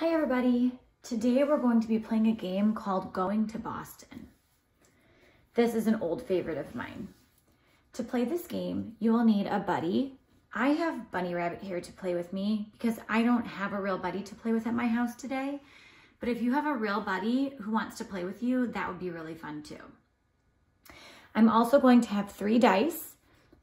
Hi everybody. Today we're going to be playing a game called Going to Boston. This is an old favorite of mine. To play this game, you will need a buddy. I have Bunny Rabbit here to play with me because I don't have a real buddy to play with at my house today. But if you have a real buddy who wants to play with you, that would be really fun too. I'm also going to have three dice.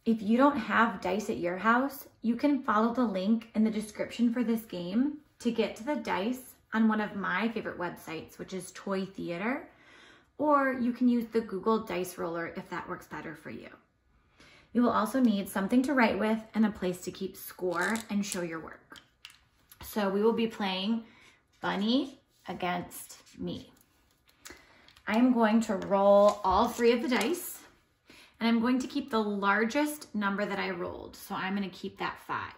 If you don't have dice at your house, you can follow the link in the description for this game to get to the dice on one of my favorite websites, which is Toy Theater, or you can use the Google Dice Roller if that works better for you. You will also need something to write with and a place to keep score and show your work. So we will be playing Bunny against me. I am going to roll all three of the dice and I'm going to keep the largest number that I rolled. So I'm gonna keep that five.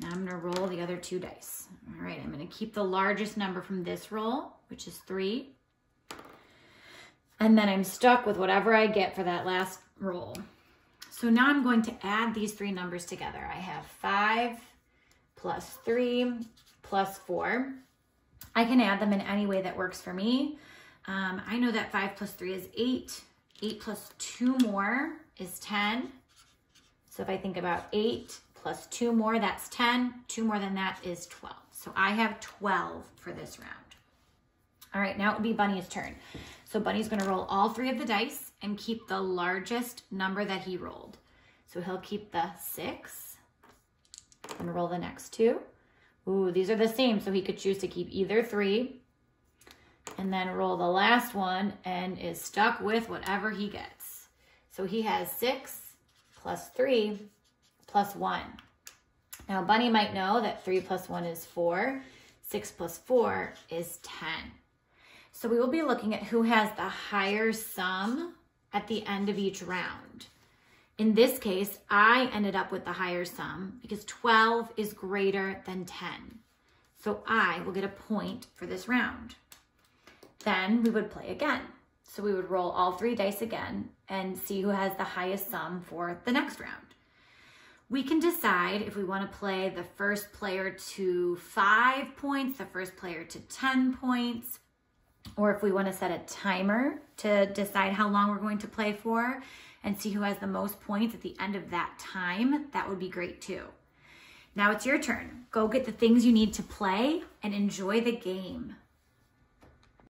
Now I'm gonna roll the other two dice. All right, I'm gonna keep the largest number from this roll, which is three. And then I'm stuck with whatever I get for that last roll. So now I'm going to add these three numbers together. I have five plus three plus four. I can add them in any way that works for me. Um, I know that five plus three is eight. Eight plus two more is 10. So if I think about eight plus two more, that's 10. Two more than that is 12. So I have 12 for this round. All right, now it would be Bunny's turn. So Bunny's gonna roll all three of the dice and keep the largest number that he rolled. So he'll keep the six and roll the next two. Ooh, these are the same, so he could choose to keep either three and then roll the last one and is stuck with whatever he gets. So he has six plus three plus one. Now Bunny might know that three plus one is four, six plus four is 10. So we will be looking at who has the higher sum at the end of each round. In this case, I ended up with the higher sum because 12 is greater than 10. So I will get a point for this round. Then we would play again. So we would roll all three dice again and see who has the highest sum for the next round. We can decide if we want to play the first player to five points, the first player to 10 points, or if we want to set a timer to decide how long we're going to play for and see who has the most points at the end of that time, that would be great too. Now it's your turn. Go get the things you need to play and enjoy the game.